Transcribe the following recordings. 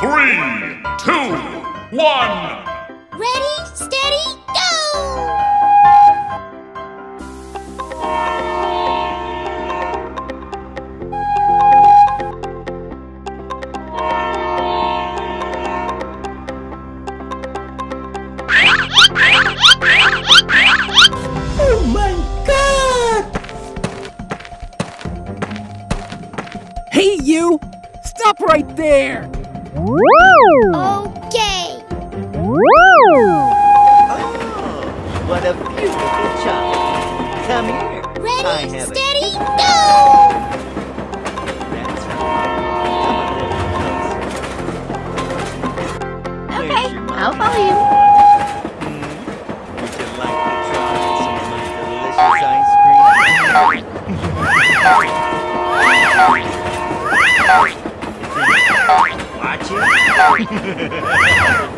Three, two, one. Ready, steady, go! Oh my god! Hey, you! Stop right there! Okay. Oh, what a beautiful child. Come here. Ready, steady, go! That's right. Come a little closer. Okay, I'll follow you. Hmm? Would you like to try some of my delicious ice cream? Hello. Ah!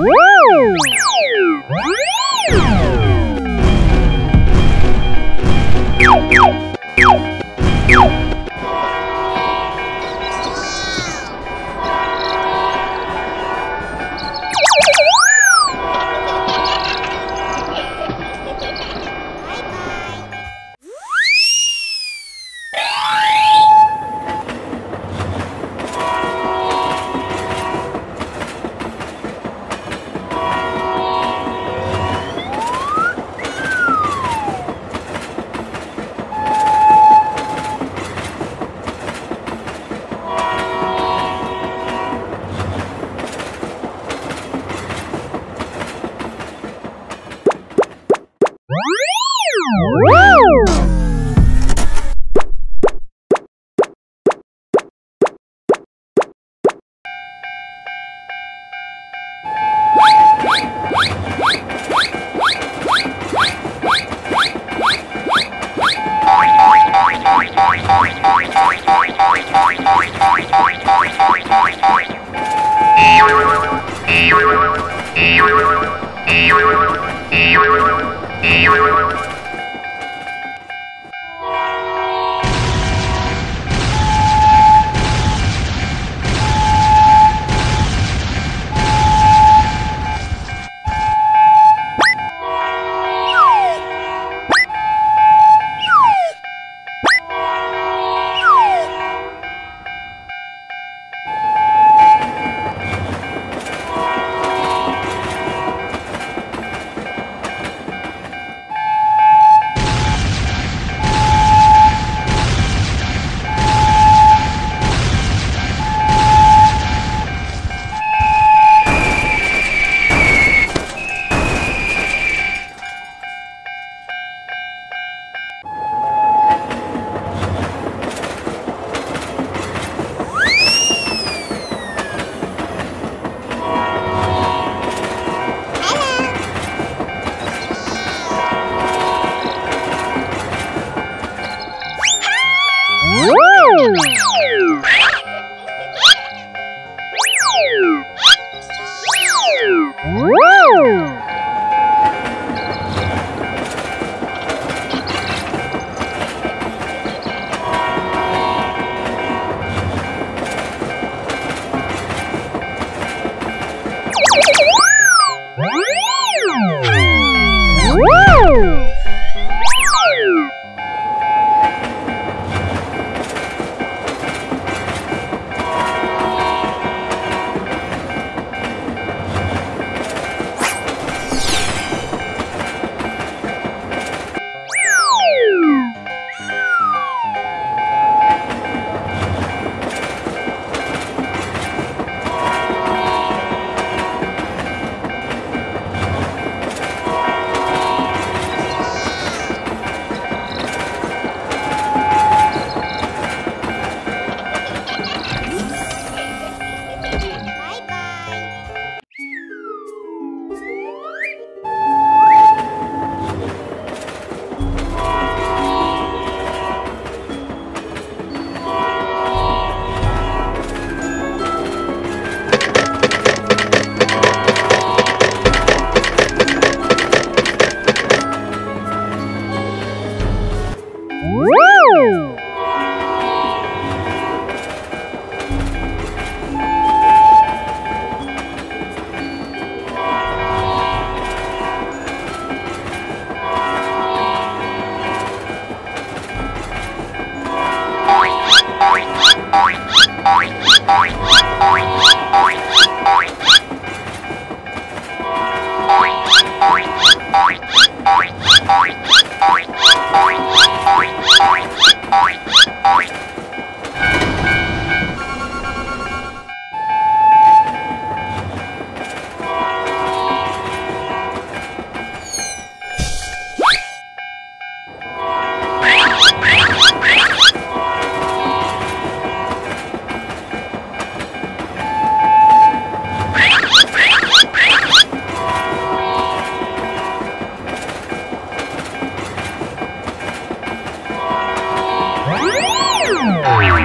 Woo! Hello. Oh yeah.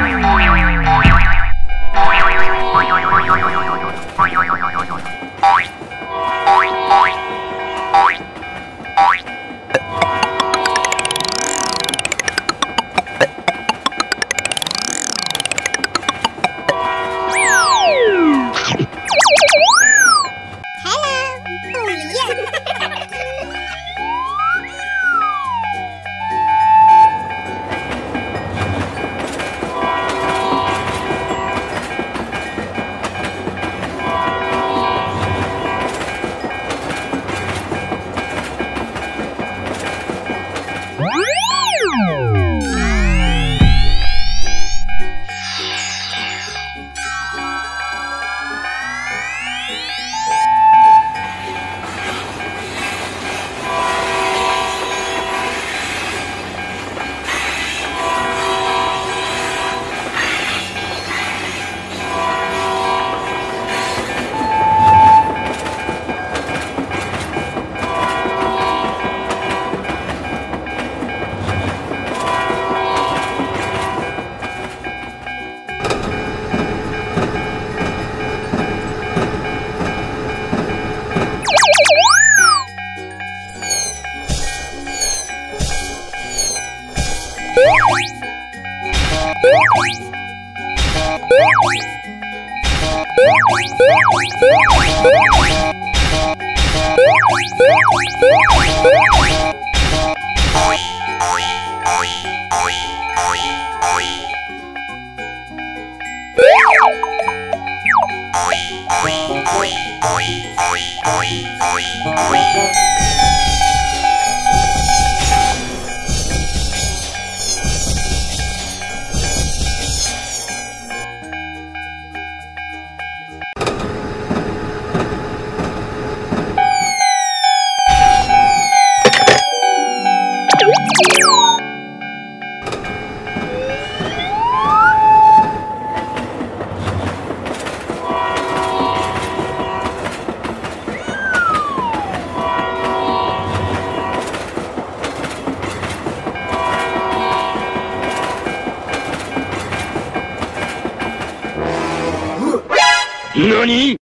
おいおいおい。何